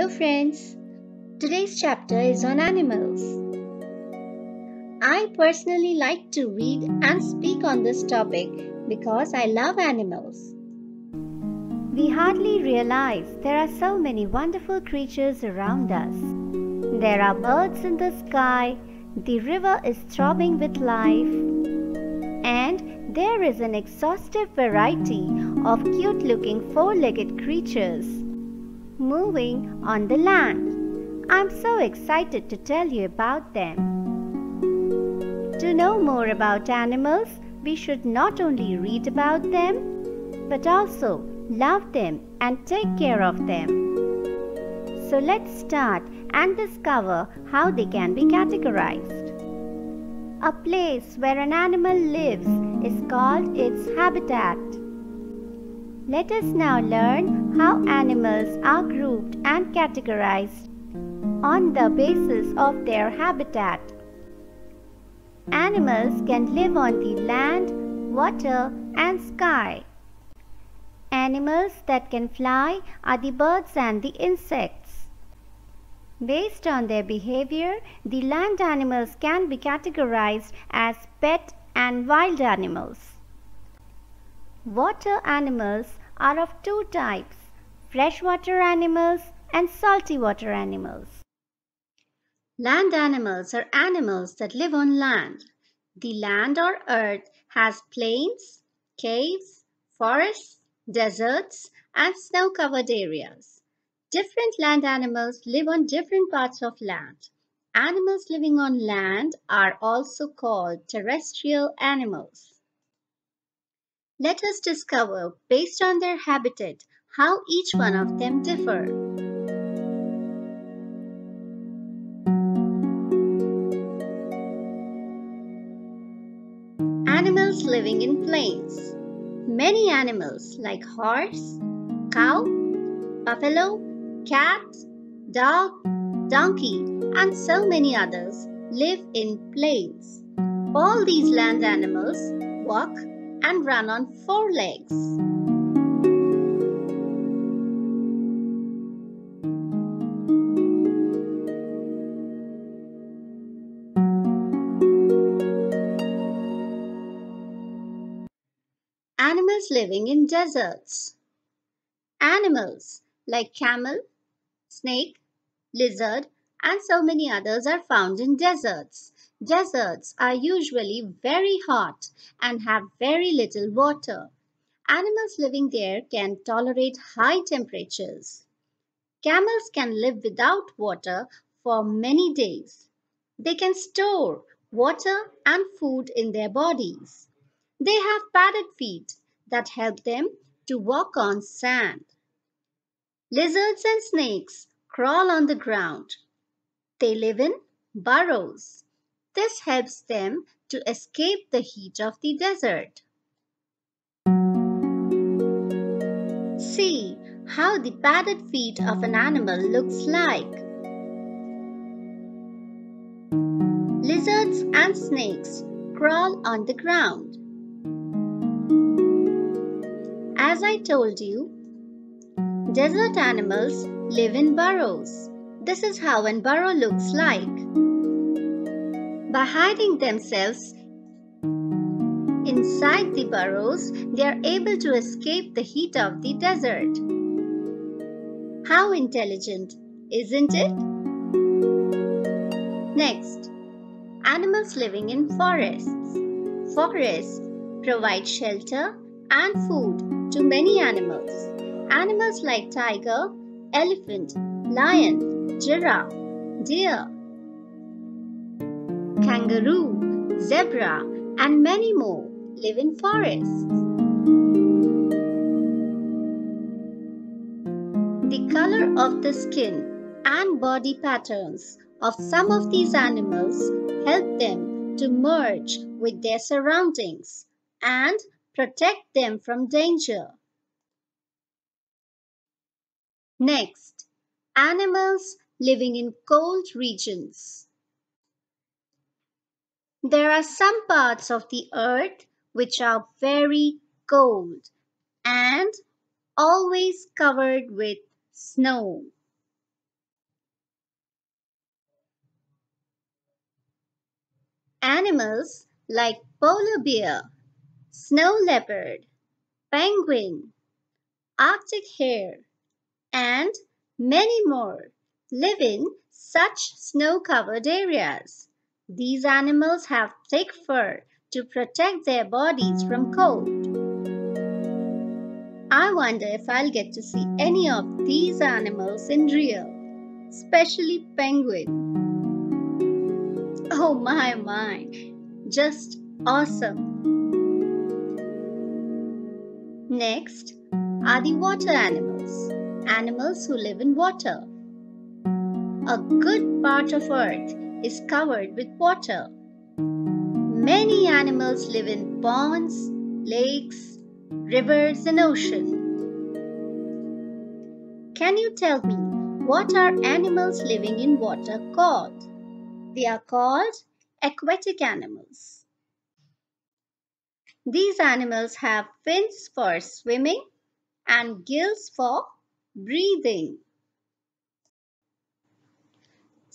Hello friends, today's chapter is on animals. I personally like to read and speak on this topic because I love animals. We hardly realize there are so many wonderful creatures around us. There are birds in the sky, the river is throbbing with life, and there is an exhaustive variety of cute looking four legged creatures moving on the land. I'm so excited to tell you about them. To know more about animals, we should not only read about them, but also love them and take care of them. So let's start and discover how they can be categorized. A place where an animal lives is called its habitat. Let us now learn how animals are grouped and categorized on the basis of their habitat. Animals can live on the land, water, and sky. Animals that can fly are the birds and the insects. Based on their behavior, the land animals can be categorized as pet and wild animals. Water animals are of two types freshwater animals and salty water animals. Land animals are animals that live on land. The land or earth has plains, caves, forests, deserts, and snow covered areas. Different land animals live on different parts of land. Animals living on land are also called terrestrial animals. Let us discover, based on their habitat, how each one of them differ. Animals living in plains. Many animals like horse, cow, buffalo, cat, dog, donkey, and so many others live in plains. All these land animals walk and run on four legs. Animals living in deserts. Animals like camel, snake, lizard, and so many others are found in deserts. Deserts are usually very hot and have very little water. Animals living there can tolerate high temperatures. Camels can live without water for many days. They can store water and food in their bodies. They have padded feet that help them to walk on sand. Lizards and snakes crawl on the ground. They live in burrows. This helps them to escape the heat of the desert. See how the padded feet of an animal looks like. Lizards and snakes crawl on the ground. As I told you, desert animals live in burrows. This is how an burrow looks like. By hiding themselves inside the burrows, they are able to escape the heat of the desert. How intelligent, isn't it? Next, animals living in forests. Forests provide shelter and food to many animals. Animals like tiger, elephant, lion, giraffe, deer, kangaroo, zebra, and many more live in forests. The color of the skin and body patterns of some of these animals help them to merge with their surroundings and protect them from danger. Next, animals living in cold regions. There are some parts of the earth which are very cold and always covered with snow. Animals like polar bear, snow leopard, penguin, arctic hare, and many more live in such snow-covered areas. These animals have thick fur to protect their bodies from cold. I wonder if I'll get to see any of these animals in real, especially penguin. Oh my my, just awesome. Next are the water animals, animals who live in water. A good part of earth is covered with water. Many animals live in ponds, lakes, rivers, and ocean. Can you tell me what are animals living in water called? They are called aquatic animals. These animals have fins for swimming and gills for breathing.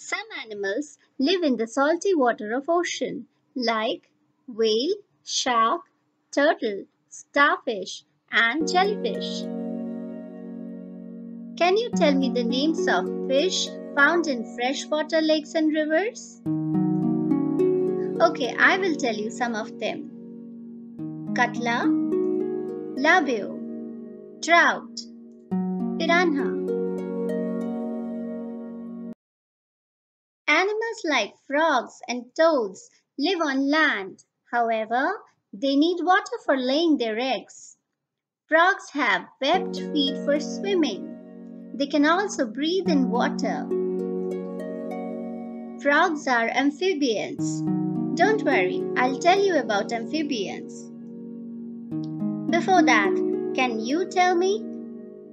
Some animals live in the salty water of ocean like whale, shark, turtle, starfish and jellyfish. Can you tell me the names of fish found in freshwater lakes and rivers? Okay, I will tell you some of them. Katla, labeo, trout, piranha, Like frogs and toads live on land. However, they need water for laying their eggs. Frogs have webbed feet for swimming. They can also breathe in water. Frogs are amphibians. Don't worry, I'll tell you about amphibians. Before that, can you tell me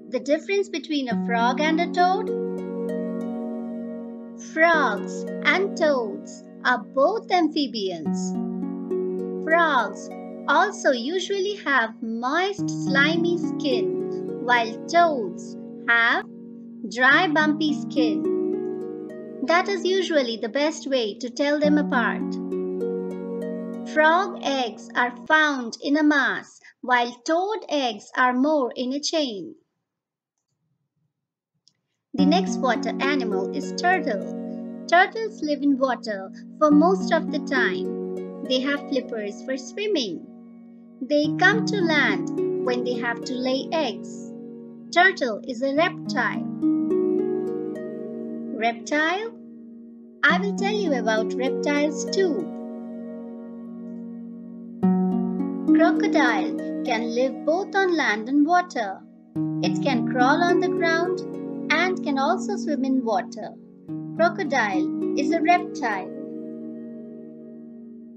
the difference between a frog and a toad? Frogs and toads are both amphibians. Frogs also usually have moist, slimy skin, while toads have dry, bumpy skin. That is usually the best way to tell them apart. Frog eggs are found in a mass, while toad eggs are more in a chain. The next water animal is turtle. Turtles live in water for most of the time. They have flippers for swimming. They come to land when they have to lay eggs. Turtle is a reptile. Reptile? I will tell you about reptiles too. Crocodile can live both on land and water. It can crawl on the ground and can also swim in water. Crocodile is a reptile.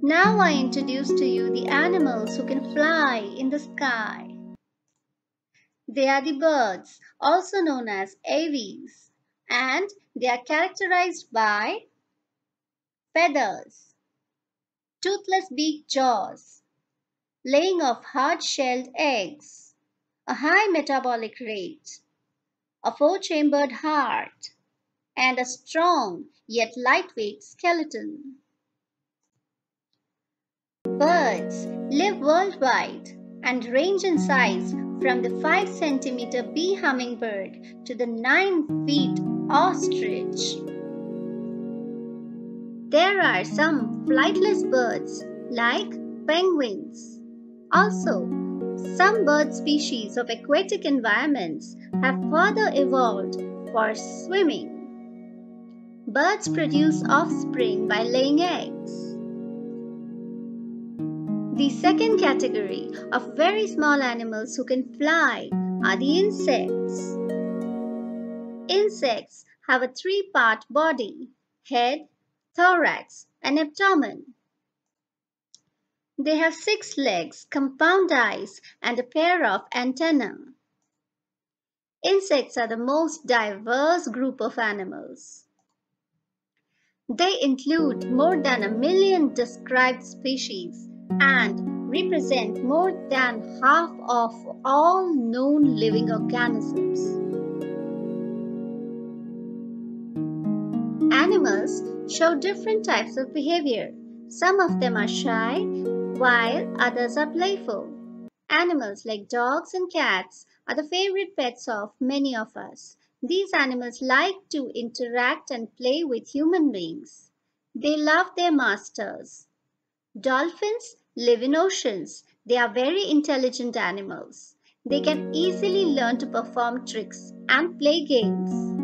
Now I introduce to you the animals who can fly in the sky. They are the birds, also known as aves, and they are characterized by feathers, toothless beak jaws, laying of hard-shelled eggs, a high metabolic rate, a four-chambered heart, and a strong yet lightweight skeleton. Birds live worldwide and range in size from the 5 cm bee hummingbird to the 9 feet ostrich. There are some flightless birds like penguins. Also, some bird species of aquatic environments have further evolved for swimming. Birds produce offspring by laying eggs. The second category of very small animals who can fly are the insects. Insects have a three-part body, head, thorax and abdomen. They have six legs, compound eyes and a pair of antennae. Insects are the most diverse group of animals. They include more than a million described species and represent more than half of all known living organisms. Animals show different types of behavior. Some of them are shy, while others are playful. Animals like dogs and cats are the favorite pets of many of us. These animals like to interact and play with human beings. They love their masters. Dolphins live in oceans. They are very intelligent animals. They can easily learn to perform tricks and play games.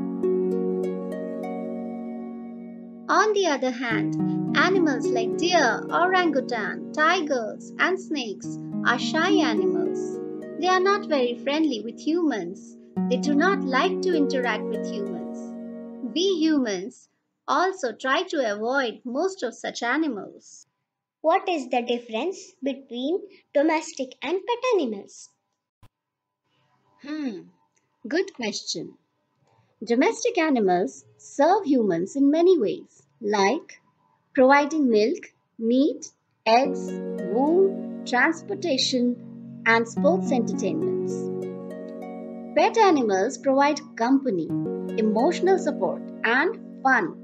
On the other hand, animals like deer, orangutan, tigers, and snakes are shy animals. They are not very friendly with humans. They do not like to interact with humans. We humans also try to avoid most of such animals. What is the difference between domestic and pet animals? Hmm, good question. Domestic animals serve humans in many ways, like providing milk, meat, eggs, wool, transportation, and sports entertainments. Pet animals provide company, emotional support, and fun.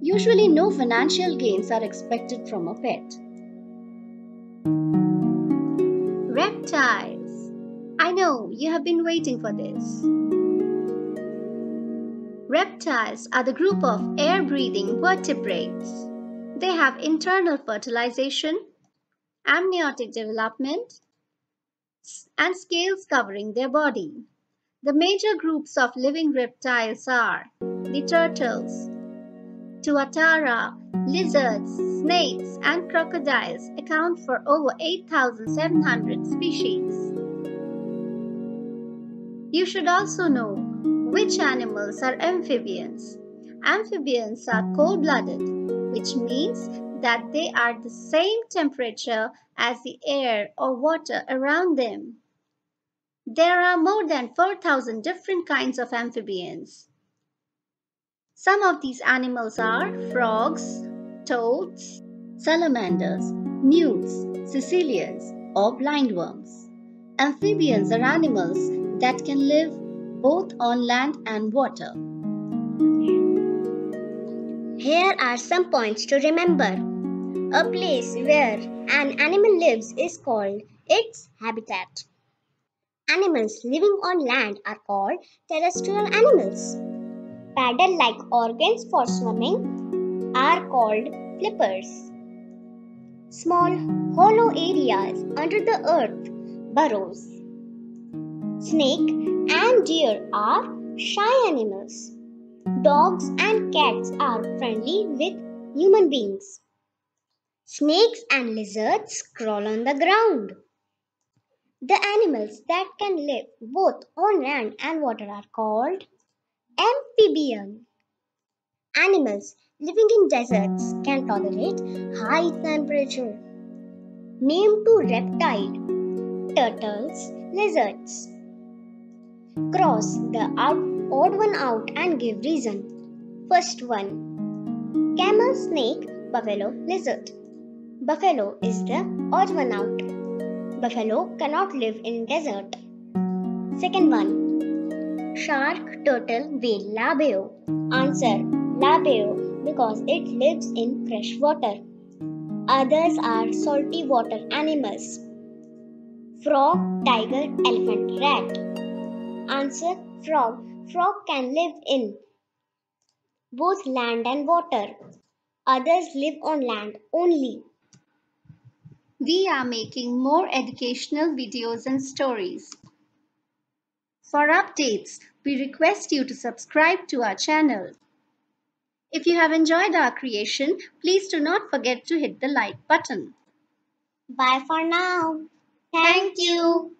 Usually, no financial gains are expected from a pet. Reptiles. I know you have been waiting for this. Reptiles are the group of air breathing vertebrates. They have internal fertilization, amniotic development, and scales covering their body. The major groups of living reptiles are the turtles, tuatara, lizards, snakes, and crocodiles account for over 8,700 species. You should also know which animals are amphibians. Amphibians are cold blooded, which means that they are the same temperature as the air or water around them. There are more than 4,000 different kinds of amphibians. Some of these animals are frogs, toads, salamanders, newts, caecilians, or blindworms. Amphibians are animals that can live both on land and water. Here are some points to remember. A place where an animal lives is called its habitat. Animals living on land are called terrestrial animals. Paddle like organs for swimming are called flippers. Small hollow areas under the earth, burrows. Snake and deer are shy animals. Dogs and cats are friendly with human beings. Snakes and lizards crawl on the ground. The animals that can live both on land and water are called amphibian. Animals living in deserts can tolerate high temperature. Name to reptile, turtles, lizards. Cross the out, odd one out and give reason. First one camel, snake, buffalo, lizard. Buffalo is the odd one out. Buffalo cannot live in desert. Second one shark, turtle, whale, labeo. Answer labeo because it lives in fresh water. Others are salty water animals. Frog, tiger, elephant, rat. Answer frog. Frog can live in both land and water. Others live on land only. We are making more educational videos and stories. For updates, we request you to subscribe to our channel. If you have enjoyed our creation, please do not forget to hit the like button. Bye for now. Thank you.